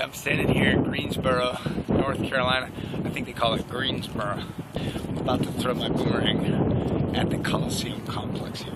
I'm standing here in Greensboro, North Carolina. I think they call it Greensboro. I'm about to throw my boomerang at the Coliseum complex here.